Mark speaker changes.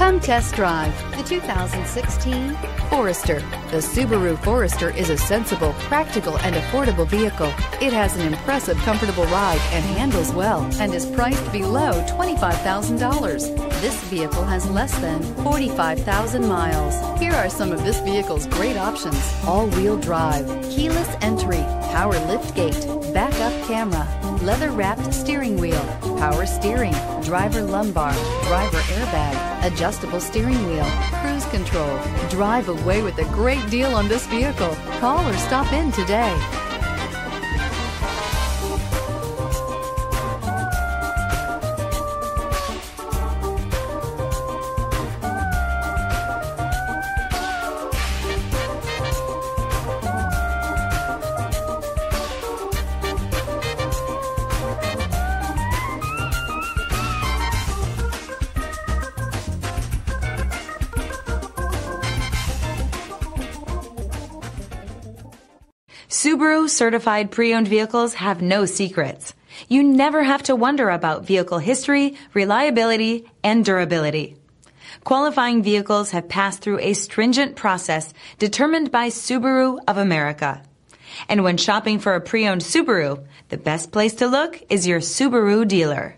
Speaker 1: Come test drive the 2016 Forester. The Subaru Forester is a sensible, practical, and affordable vehicle. It has an impressive, comfortable ride and handles well and is priced below $25,000. This vehicle has less than 45,000 miles. Here are some of this vehicle's great options. All-wheel drive, keyless entry, power lift gate, backup camera, leather wrapped steering wheel, power steering, driver lumbar, driver airbag, adjustable steering wheel, cruise control. Drive away with a great deal on this vehicle. Call or stop in today.
Speaker 2: Subaru certified pre-owned vehicles have no secrets. You never have to wonder about vehicle history, reliability, and durability. Qualifying vehicles have passed through a stringent process determined by Subaru of America. And when shopping for a pre-owned Subaru, the best place to look is your Subaru dealer.